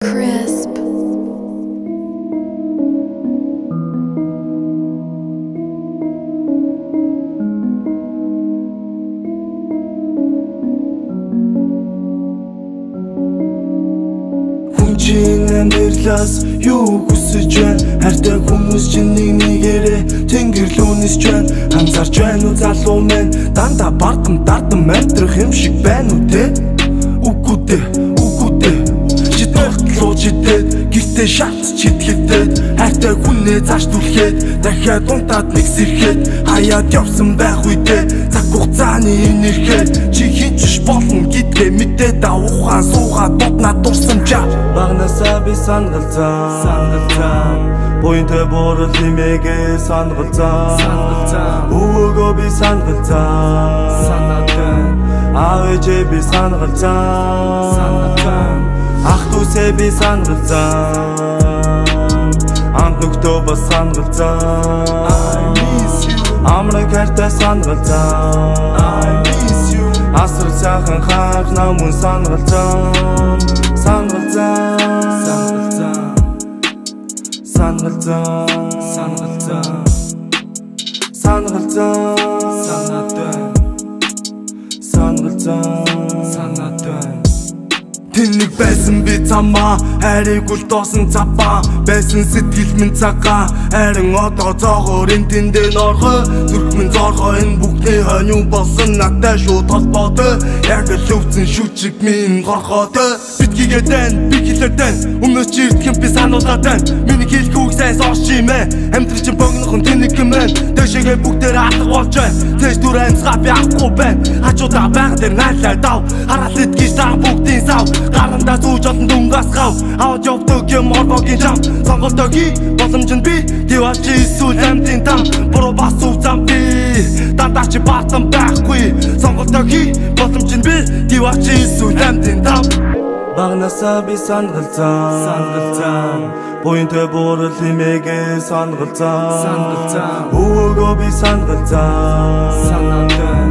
crisp. Амьдралаас юу хүсэж байна? Хайртай хүмүүс чинь нэг нэгээрээ тэнгэр лүүнэс ч байна анзарч байна уу залуу мэн? Дандаа бардам дардам амьдрах юм шиг байна уу те? Үгүй дээ жидэлтлуу жидэд гэртээ шат читгэхэд хайртай хүнээ зааш түлхээд дахиад унтаад нэг сэрхэд хаяад явсан байх үедээ цаг хугацааны нэрхэд чи хинч болно гэдгээ мэдээд ухаан суугаад дутнаа дурсан чаа багнасаа би сангалзаа сангалзаа Буйнтэй борол имэгээ сангалзаа Өвөгөө би сангалзаа Аавэжээ би сангалзаа Ах дүүсээ би сангалзаа Амт нүгтөө бас you Амраг хайртай you Асар сайхан сангалзаа Сангалзаа сангалзаа Сангалзаа сангалзаа Сангалзаа санаатай Сангалзаа санаатай Тэнэг байсан би цамаа хайрыг үл доосон цапаа. Байсан сэтгэл минь цагаа харин одоо цоогоор энэ тэндээ норхой зүрх минь зоргоо энэ бүгдний хонь болсон надтай шууд холбоотой. Яг л өвцөн шүчиг минь горхоотой. Битгийгээ тань би хэлэр тань өмнөөс чи ирдэх юм би сануулаад тань миний үг сайн соош чимээ амьдрал чинь богинохон тэнэг юм байна дэшегээ бүгдээр алах болж байна. Тэш дүр амьсгаа би авахгүй байна. Хажуудаа байг дээр найлаа дав. Хараал идгийш та бүгдийн сав. Гарандаа зүүж олон дүнгаас гав. Аваад явдаг юм орбогийн зам сонголтоо хий. Боломж нь би. Диваач эсвэл амтын там буруу бас үв зам би. Дандаа чи баатан байхгүй. Сонголтоо хий. Боломж нь би. Диваач эсвэл амтын там Багнасаа би сангалзаа сангалзаа Буйнтэй борол имэгээ сангалзаа сангалзаа Өвөгөө би сангалзаа санаатай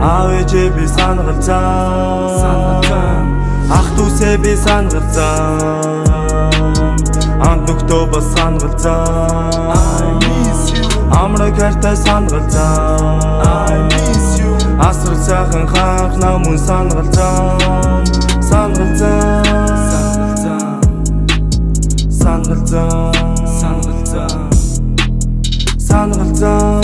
Аавэжээ би сангалзаа санаатай Ах дүүсээ би сангалзаа Амт нүгтөө бас сангалзаа I miss you. Амраг хайртай сангалзаа I miss you. Асар сайхан хаах намун сангалзаа сангалзаа Сангалзаа